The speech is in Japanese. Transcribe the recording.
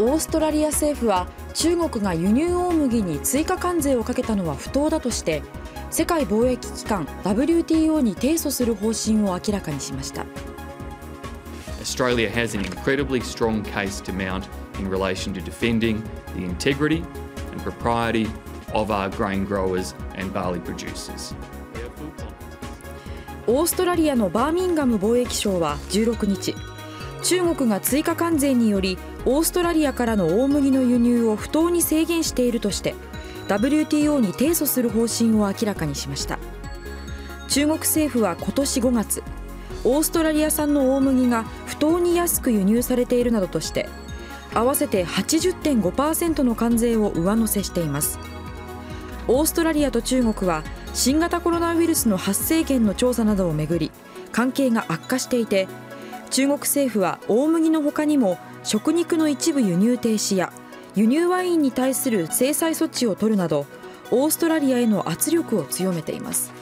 オーストラリア政府は中国が輸入大麦に追加関税をかけたのは不当だとして世界貿易機関 WTO に提訴する方針を明らかにしました Australia has an incredibly strong case to mount in relation to defending the integrity and propriety of our grain growers and barley producers. オーストラリアのバーミンガム貿易省は16日中国が追加関税によりオーストラリアからの大麦の輸入を不当に制限しているとして WTO に提訴する方針を明らかにしました。中国政府は今年5月オーストラリア産の大麦が不当に安く輸入されているなどとして合わせて80.5%の関税を上乗せしています。オーストラリアと中国は新型コロナウイルスの発生源の調査などをめぐり関係が悪化していて中国政府は大麦のほかにも食肉の一部輸入停止や輸入ワインに対する制裁措置を取るなどオーストラリアへの圧力を強めています。